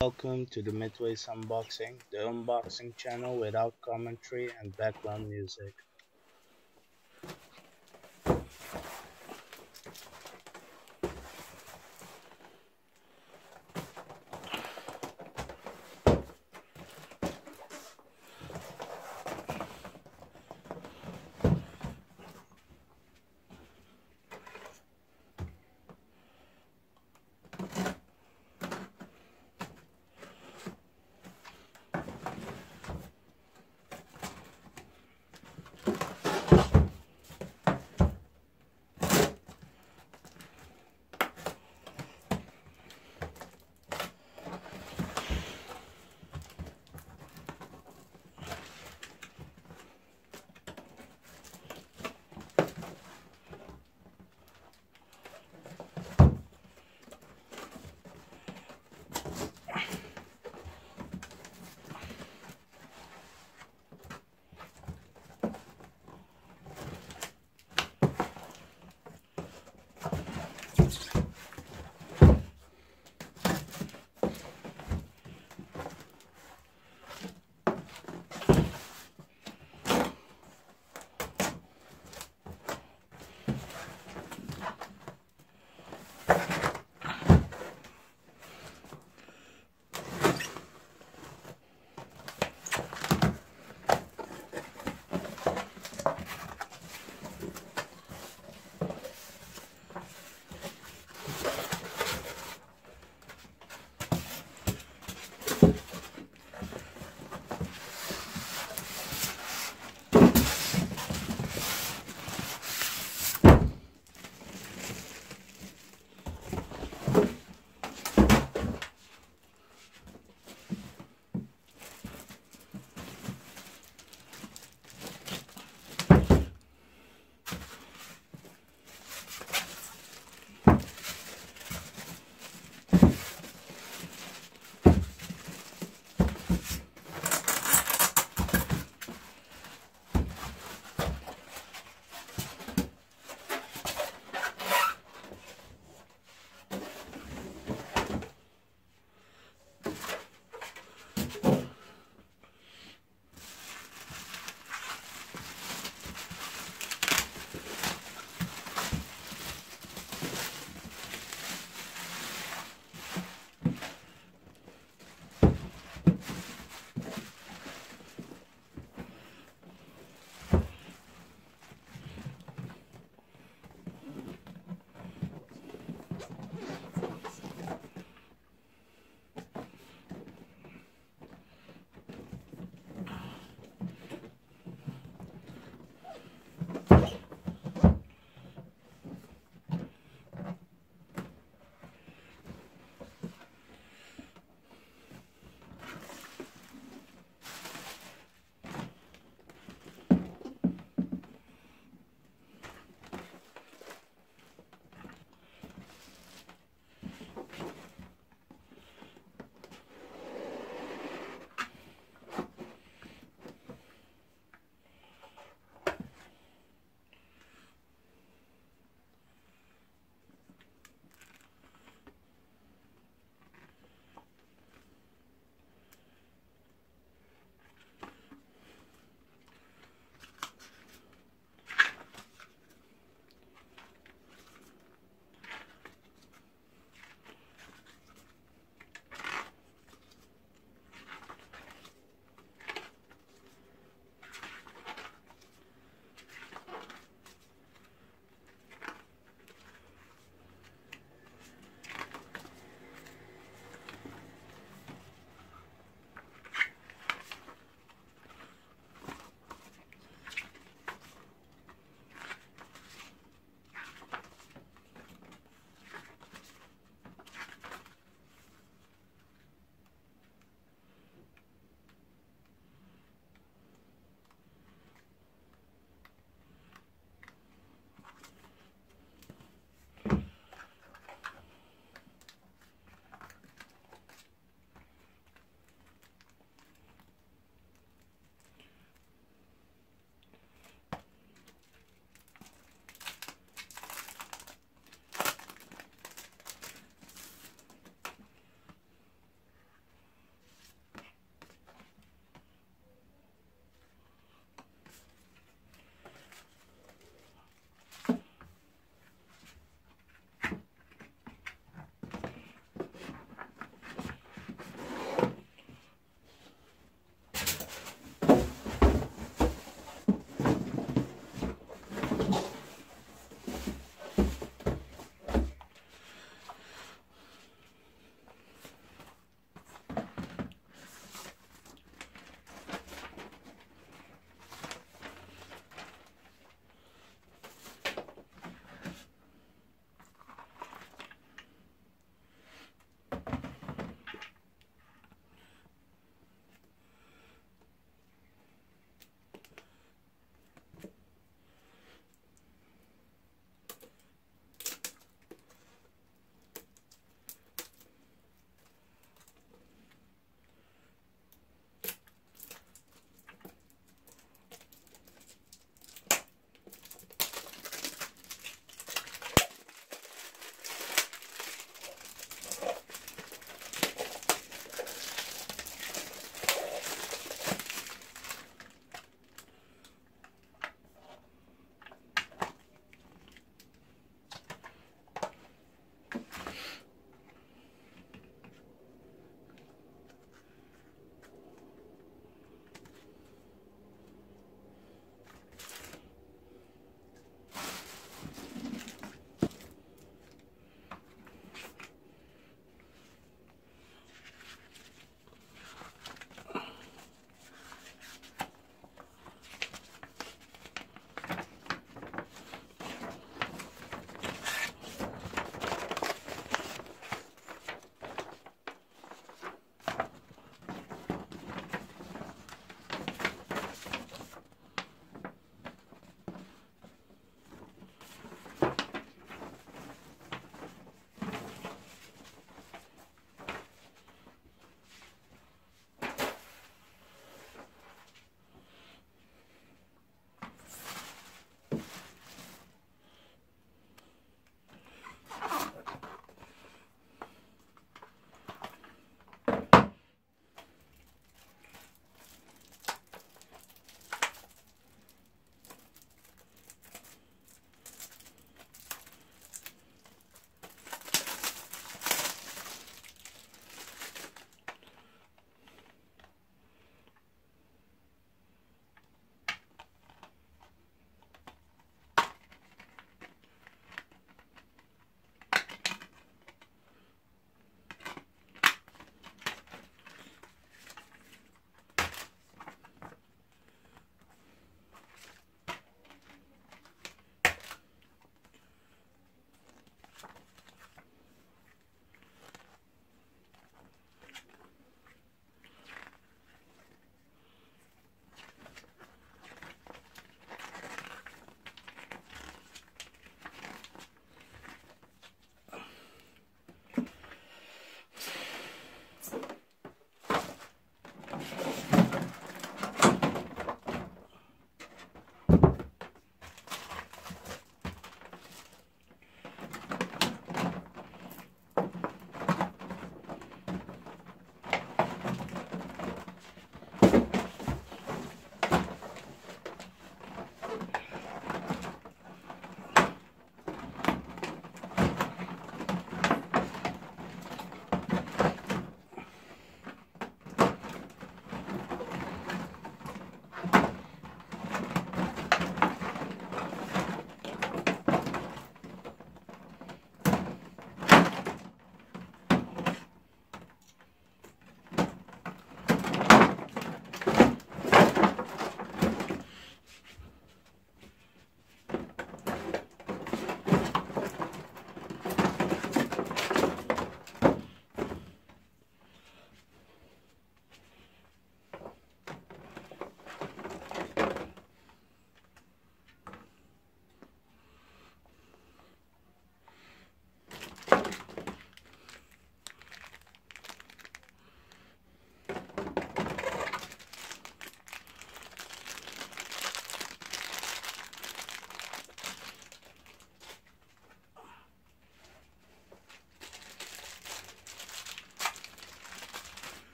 Welcome to the Midwace Unboxing, the unboxing channel without commentary and background music.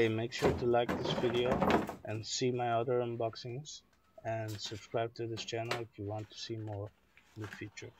Hey make sure to like this video and see my other unboxings and subscribe to this channel if you want to see more in the future